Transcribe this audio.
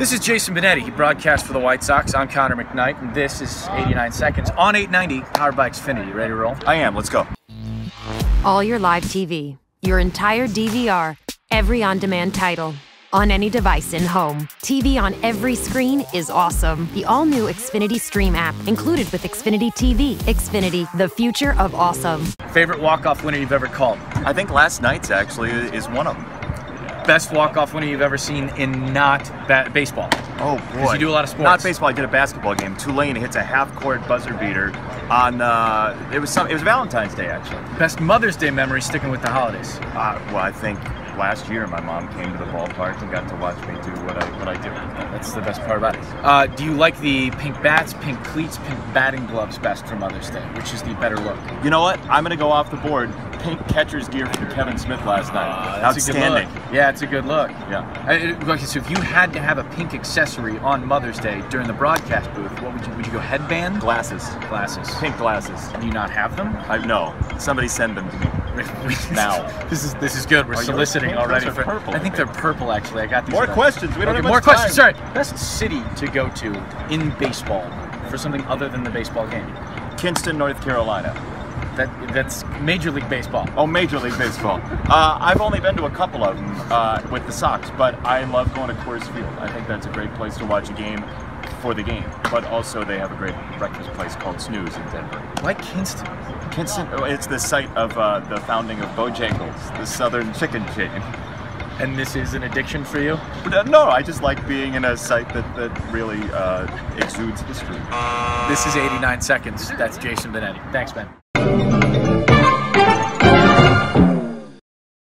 This is Jason Benetti. He broadcasts for the White Sox. I'm Connor McKnight, and this is 89 Seconds on 890 powered by Xfinity. Ready to roll? I am. Let's go. All your live TV, your entire DVR, every on demand title. On any device in home. TV on every screen is awesome. The all new Xfinity Stream app, included with Xfinity TV. Xfinity, the future of awesome. Favorite walk-off winner you've ever called? I think last night's actually is one of them. Best walk-off winner you've ever seen in not ba- baseball? Oh boy! you do a lot of sports. Not baseball. I did a basketball game. Tulane hits a half-court buzzer beater on. Uh, it was some. It was Valentine's Day actually. Best Mother's Day memory sticking with the holidays? Uh, well, I think last year my mom came to the ballpark and got to watch me do what I what I do. That's the best part about it. Uh, do you like the pink bats, pink cleats, pink batting gloves best for Mother's Day? Which is the better look? You know what? I'm gonna go off the board. Pink catcher's gear from Kevan Smith last night. Uh, that's a good Outstanding. look. Yeah, it's a good look. Yeah. I- it- Okay, so if you had to have a pink accessory on Mother's Day during the broadcast booth, what would you would you go headband? Glasses. Glasses. Pink glasses. Do you not have them? I no. Somebody send them to me. Now. this is this is good. We're Are soliciting already for. purple, I think they're purple actually. I got these. More questions. We don't Okay, have more questions. time. Sorry. Best city to go to in baseball for something other than the baseball game. Kinston, North Carolina. That that's Major League Baseball. Oh, Major League Baseball. Uh, I've only been to a couple of them uh, with the Sox, but I love going to Coors Field. I think that's a great place to watch a game for the game. But also, they have a great breakfast place called Snooze in Denver. Why Kinston? Kinston, oh, it's the site of uh, the founding of Bojangles, the southern chicken chain. And this is an addiction for you? But, uh, no, I just like being in a site that, that really uh, exudes history. This is 89 seconds. That's Jason Benetti. Thanks, Ben.